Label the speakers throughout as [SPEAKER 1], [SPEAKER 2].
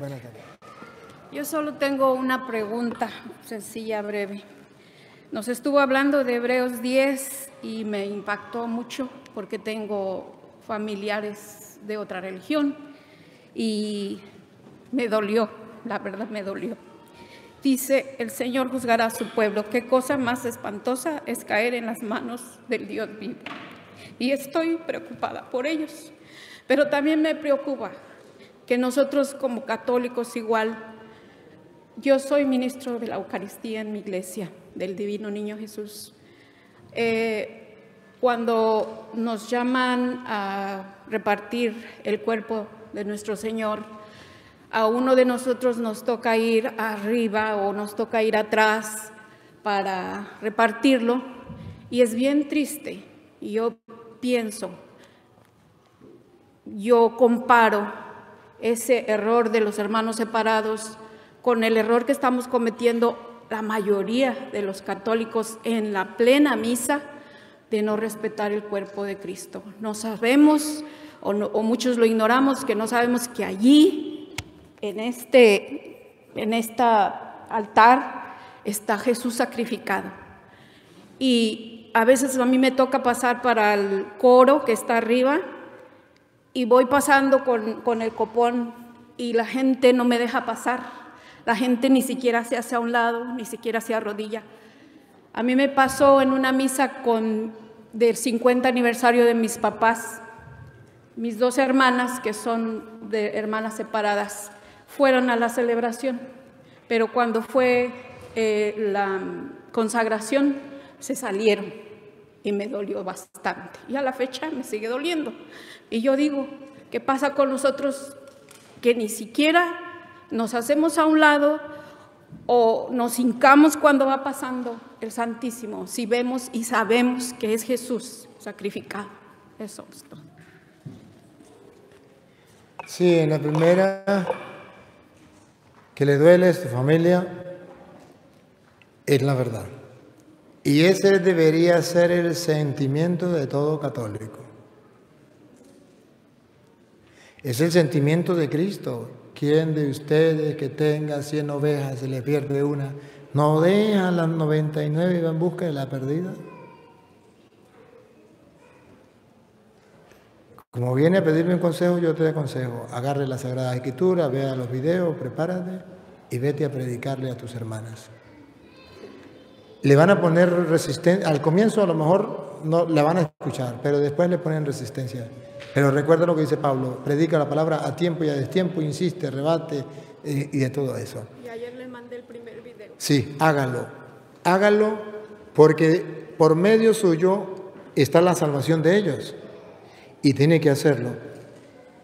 [SPEAKER 1] Buenas tardes.
[SPEAKER 2] Yo solo tengo una pregunta sencilla, breve. Nos estuvo hablando de Hebreos 10 y me impactó mucho porque tengo familiares de otra religión y me dolió, la verdad me dolió. Dice, el Señor juzgará a su pueblo. Qué cosa más espantosa es caer en las manos del Dios vivo. Y estoy preocupada por ellos. Pero también me preocupa que nosotros como católicos igual, yo soy ministro de la Eucaristía en mi iglesia, del Divino Niño Jesús. Eh, cuando nos llaman a repartir el cuerpo de nuestro Señor, a uno de nosotros nos toca ir arriba o nos toca ir atrás para repartirlo y es bien triste. Y yo pienso, yo comparo ese error de los hermanos separados con el error que estamos cometiendo la mayoría de los católicos en la plena misa de no respetar el cuerpo de Cristo. No sabemos, o, muchos lo ignoramos, que no sabemos que allí en este, en esta altar está Jesús sacrificado. Y a veces a mí me toca pasar para el coro que está arriba y voy pasando con, con el copón y la gente no me deja pasar. La gente ni siquiera se hace a un lado, ni siquiera se arrodilla. A mí me pasó en una misa con, del 50 aniversario de mis papás, mis dos hermanas, que son de hermanas separadas, fueron a la celebración, pero cuando fue eh, la consagración se salieron y me dolió bastante. Y a la fecha me sigue doliendo. Y yo digo, ¿qué pasa con nosotros que ni siquiera nos hacemos a un lado o nos hincamos cuando va pasando el Santísimo, si vemos y sabemos que es Jesús sacrificado? Eso es todo.
[SPEAKER 1] Sí, en la primera que le duele a tu familia es la verdad. Y ese debería ser el sentimiento de todo católico. Es el sentimiento de Cristo. ¿Quién de ustedes que tenga 100 ovejas se le pierde una, no deja las 99 y va en busca de la perdida? Como viene a pedirme un consejo, yo te aconsejo, agarre la Sagrada Escritura, vea los videos, prepárate y vete a predicarle a tus hermanas. Le van a poner resistencia, al comienzo a lo mejor no la van a escuchar, pero después le ponen resistencia. Pero recuerda lo que dice Pablo, predica la palabra a tiempo y a destiempo, insiste, rebate eh, y de todo eso.
[SPEAKER 2] Y ayer le mandé el primer video.
[SPEAKER 1] Sí, hágalo, hágalo porque por medio suyo está la salvación de ellos y tiene que hacerlo.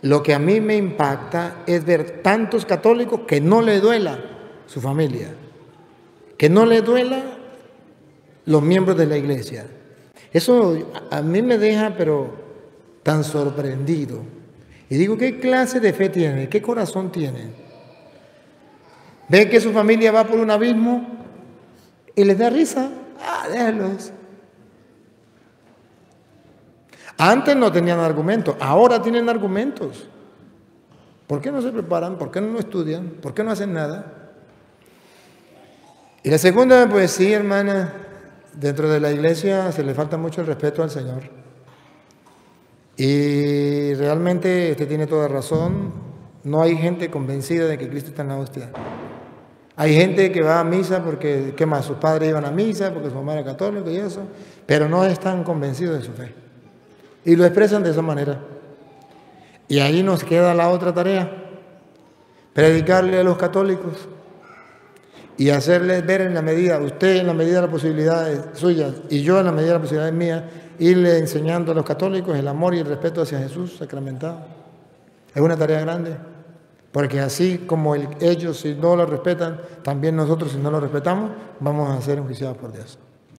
[SPEAKER 1] Lo que a mí me impacta es ver tantos católicos que no le duela su familia, que no le duela los miembros de la iglesia. Eso a mí me deja, pero tan sorprendido. Y digo, ¿qué clase de fe tiene? ¿Qué corazón tiene? Ve que su familia va por un abismo y les da risa. Ah, déjalos. Antes no tenían argumentos, ahora tienen argumentos. ¿Por qué no se preparan? ¿Por qué no estudian? ¿Por qué no hacen nada? Y la segunda, pues sí, hermana, dentro de la iglesia se le falta mucho el respeto al Señor. Y realmente usted tiene toda razón, no hay gente convencida de que Cristo está en la hostia. Hay gente que va a misa porque, ¿qué más? Sus padres iban a misa, porque su mamá era católica y eso, pero no están convencidos de su fe. Y lo expresan de esa manera. Y ahí nos queda la otra tarea, predicarle a los católicos y hacerles ver en la medida, usted en la medida de las posibilidades suyas y yo en la medida de las posibilidades mías, irle enseñando a los católicos el amor y el respeto hacia Jesús sacramentado. Es una tarea grande, porque así como ellos si no lo respetan, también nosotros si no lo respetamos, vamos a ser enjuiciados por Dios.